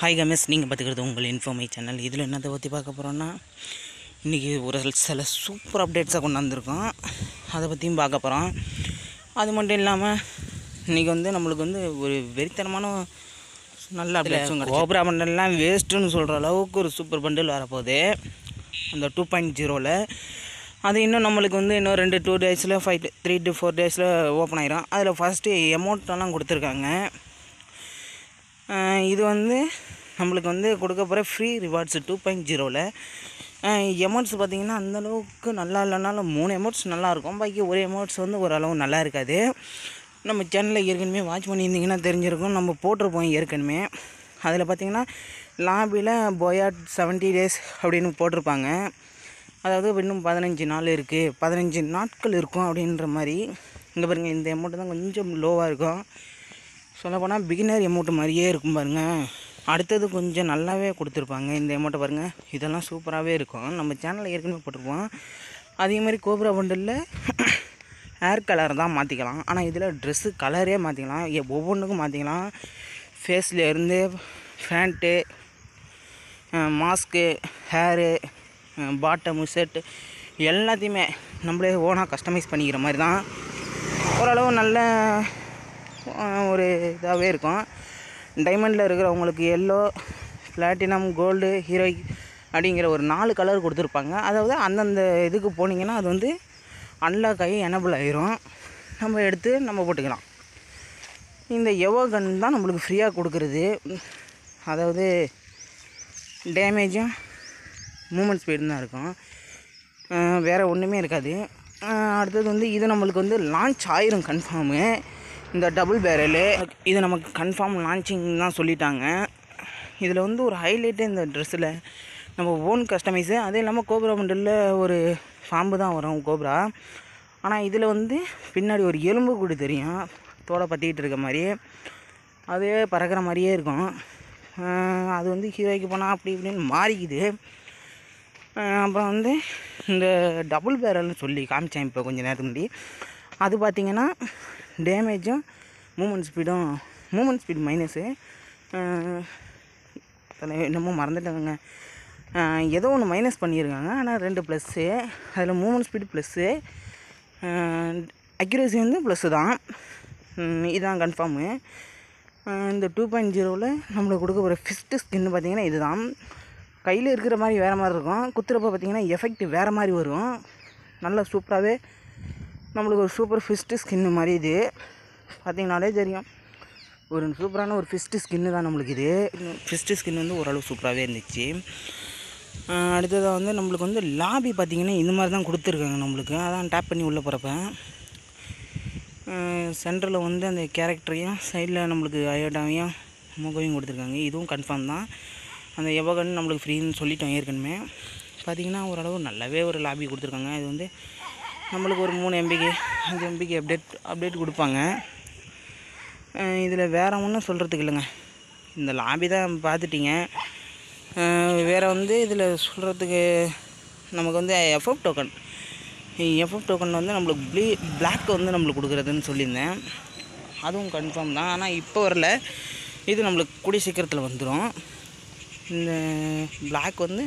Hi கமேஸ் நீங்கள் பார்த்துக்கிறது உங்கள் இன்ஃபோமை சேனல் இதில் என்னத்தை பற்றி பார்க்க போகிறோன்னா இன்றைக்கி ஒரு சில சூப்பர் அப்டேட்ஸாக கொண்டாந்துருக்கோம். அதை பற்றியும் பார்க்க போகிறோம் அது மட்டும் இல்லாமல் இன்றைக்கி வந்து நம்மளுக்கு வந்து ஒரு வெறித்தனமான நல்ல அப்டேட்ஸும் கோப்ரா பண்டல்லாம் வேஸ்ட்டுன்னு சொல்கிற அளவுக்கு ஒரு சூப்பர் பண்டில் வரப்போகுது. அந்த டூ பாயிண்ட் ஜீரோவில் அது இன்னும் நம்மளுக்கு வந்து இன்னும் ரெண்டு டூ டேஸில் ஃபைவ் த்ரீ டு ஃபோர் டேஸில் ஓப்பன் ஆயிரும். அதில் ஃபஸ்ட்டு எமௌண்ட்டெல்லாம் கொடுத்துருக்காங்க. இது வந்து நம்மளுக்கு வந்து கொடுக்க போகிற ஃப்ரீ ரிவார்ட்ஸு டூ பாயிண்ட் ஜீரோவில் எமௌண்ட்ஸ் பார்த்திங்கன்னா அந்தளவுக்கு நல்லா இல்லைனாலும் மூணு எமௌண்ட்ஸ் நல்லாயிருக்கும் பாக்கி ஒரு எமௌண்ட்ஸ் வந்து ஓரளவு நல்லா இருக்காது. நம்ம சேனலில் ஏற்கனவே வாட்ச் பண்ணியிருந்தீங்கன்னா தெரிஞ்சிருக்கும். நம்ம போட்டிருப்போம் ஏற்கனவே. அதில் பார்த்திங்கன்னா லாபியில் போயாட் செவன்ட்டி டேஸ் அப்படின்னு போட்டிருப்பாங்க. அதாவது இன்னும் பதினஞ்சு நாள் இருக்குது பதினஞ்சு நாட்கள் இருக்கும் அப்படின்ற மாதிரி. இங்கே பாருங்கள் இந்த அமௌண்ட்டு தான் கொஞ்சம் லோவாக இருக்கும். சொல்லப்போனால் பிகினர் எமௌண்ட் மாதிரியே இருக்கும் பாருங்கள் அடுத்தது கொஞ்சம் நல்லாவே கொடுத்துருப்பாங்க இந்த எமௌண்ட்டை பாருங்கள் இதெல்லாம் சூப்பராகவே இருக்கும். நம்ம சேனலில் ஏற்கனவே போட்டிருப்போம் அதே மாதிரி கோப்ரா பண்டலில் ஹேர் கலர் தான் மாற்றிக்கலாம் ஆனால் இதில் ட்ரெஸ்ஸு கலரே மாற்றிக்கலாம் ஒவ்வொன்றுக்கும் மாற்றிக்கலாம் ஃபேஸ்லேருந்து pant mask hair bottom shirt எல்லாத்தையுமே நம்மளே ஓனாக கஸ்டமைஸ் பண்ணிக்கிற மாதிரி தான். ஓரளவு நல்ல ஒரு இதாகவே இருக்கும். டைமண்டில் இருக்கிறவங்களுக்கு எல்லோ பிளாட்டினம் கோல்டு ஹீரோயிக் அப்படிங்கிற ஒரு நாலு கலர் கொடுத்துருப்பாங்க. அதாவது அந்தந்த இதுக்கு போனீங்கன்னா அது வந்து அன்லாக் ஆகி எனபிள் ஆயிரும். நம்ம எடுத்து நம்ம போட்டுக்கலாம். இந்த எவோ கன் தான் நம்மளுக்கு ஃப்ரீயாக கொடுக்குறது. அதாவது டேமேஜும் மூமெண்ட் ஸ்பீடு தான் இருக்கும். வேறு ஒன்றுமே இருக்காது. அடுத்தது வந்து இது நம்மளுக்கு வந்து லான்ச் ஆயிரும் கன்ஃபார்மு இந்த டபுள் பேரலு இது நமக்கு கன்ஃபார்ம் லான்ச்சிங் தான் சொல்லிட்டாங்க. இதில் வந்து ஒரு ஹைலைட்டே இந்த ட்ரெஸ்ஸில் நம்ம ஓன் கஸ்டமைஸு அதே இல்லாமல் கோப்ரா மண்டலில் ஒரு பாம்பு தான் வரும் கோப்ரா ஆனால் இதில் வந்து பின்னாடி ஒரு எலும்பு கூடு தெரியும். தோலை பற்றிக்கிட்டு இருக்க மாதிரி. அதே பறக்கிற மாதிரியே இருக்கும். அது வந்து ஹீரோய்க்கு போனால் அப்படி இப்படின்னு மாறிக்குது. அப்புறம் வந்து இந்த டபுள் பேரல்னு சொல்லி காமிச்சேன் இப்போ கொஞ்சம் நேரத்துக்கு முன்னாடி. அது பார்த்திங்கன்னா டேமேஜும் மூமெண்ட் ஸ்பீடும் மூமெண்ட் ஸ்பீடு மைனஸு என்னமோ மறந்துட்டாங்க. ஏதோ ஒன்று மைனஸ் பண்ணியிருக்காங்க. ஆனால் ரெண்டு ப்ளஸ்ஸு அதில் மூமெண்ட் ஸ்பீடு ப்ளஸ்ஸு அக்யூரேசி வந்து ப்ளஸ்ஸு தான். இதுதான் கன்ஃபார்மு இந்த டூ பாயிண்ட் ஜீரோவில் நம்மளுக்கு கொடுக்க ஒரு ஃபிஸ்ட்டு ஸ்கின்னு பார்த்தீங்கன்னா இதுதான். கையில் இருக்கிற மாதிரி வேறு மாதிரி இருக்கும். குத்துறப்ப பார்த்தீங்கன்னா எஃபெக்ட் வேறு மாதிரி வரும். நல்லா சூப்பராகவே நம்மளுக்கு ஒரு சூப்பர் ஃபிஸ்ட்டு ஸ்கின்னு மாதிரி இது. பார்த்தீங்கனாலே தெரியும். ஒரு சூப்பரான ஒரு ஃபிஸ்ட்டு ஸ்கின்னு தான் நம்மளுக்கு இது. ஃபிஸ்ட்டு ஸ்கின் வந்து ஓரளவு சூப்பராகவே இருந்துச்சு. அடுத்ததாக வந்து நம்மளுக்கு வந்து லாபி பார்த்திங்கன்னா இந்த மாதிரி தான் கொடுத்துருக்காங்க நம்மளுக்கு. அதான் டேப் பண்ணி உள்ளே போகிறப்ப சென்டரில் வந்து அந்த கேரக்டரையும் சைடில் நம்மளுக்கு அயோடாவையும் முகவையும் கொடுத்துருக்காங்க. இதுவும் கன்ஃபார்ம் தான். அந்த எவகன் நம்மளுக்கு ஃப்ரீன்னு சொல்லிட்டோம் ஏற்கனவே. பார்த்திங்கன்னா ஓரளவு நல்லாவே ஒரு லாபி கொடுத்துருக்காங்க. இது வந்து நம்மளுக்கு ஒரு மூணு எம்பிக்கு அஞ்சு எம்பிக்கு அப்டேட் அப்டேட் கொடுப்பாங்க. இதில் வேறு ஒன்றும் சொல்கிறதுக்கு இல்லைங்க. இந்த லாபி தான் பார்த்துட்டிங்க. வேறு வந்து இதில் சொல்கிறதுக்கு நமக்கு வந்து எஃப்எஃப் டோக்கன் எஃப்எஃப் டோக்கன் வந்து நம்மளுக்கு ப்ளீ பிளாக் வந்து நம்மளுக்கு கொடுக்குறதுன்னு சொல்லியிருந்தேன். அதுவும் கன்ஃபார்ம் தான். ஆனால் இப்போ வரல. இது நம்மளுக்கு கூடிய சீக்கிரத்தில் வந்துடும் இந்த பிளாக் வந்து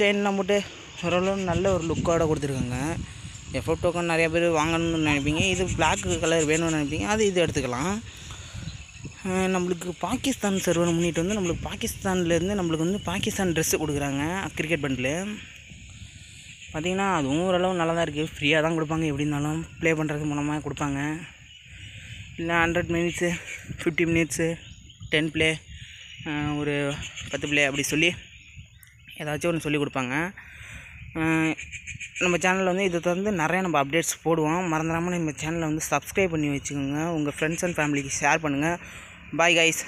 செயின்லாம் போட்டு ஓரளவு நல்ல ஒரு லுக்கோட கொடுத்துருக்காங்க. எஃப்எஃப் டோக்கன் நிறையா பேர் வாங்கணும்னு நினைப்பீங்க. இது பிளாக் கலர் வேணும்னு நினைப்பீங்க. அது இது எடுத்துக்கலாம். நம்மளுக்கு பாகிஸ்தான் சர்வர் முன்னிட்டு வந்து நம்மளுக்கு பாகிஸ்தான்லேருந்து நம்மளுக்கு வந்து பாகிஸ்தான் ட்ரெஸ்ஸு கொடுக்குறாங்க கிரிக்கெட் பண்டில் பார்த்திங்கன்னா அதுவும் ஓரளவு நல்லா தான் இருக்குது ஃப்ரீயாக தான் கொடுப்பாங்க. எப்படி இருந்தாலும் ப்ளே பண்ணுறது மூலமாக கொடுப்பாங்க. இல்லை hundred minutes fifty minutes ten play ஒரு பத்து ப்ளே அப்படி சொல்லி ஏதாச்சும் ஒன்று சொல்லி கொடுப்பாங்க. நம்ம சேனலில் வந்து இதை தொடர்ந்து நிறைய நம்ம அப்டேட்ஸ் போடுவோம். மறந்துடாமல் நம்ம சேனலை வந்து சப்ஸ்கிரைப் பண்ணி வச்சுக்கோங்க. உங்கள் ஃப்ரெண்ட்ஸ் அண்ட் ஃபேமிலிக்கு ஷேர் பண்ணுங்கள் பாய் கைஸ்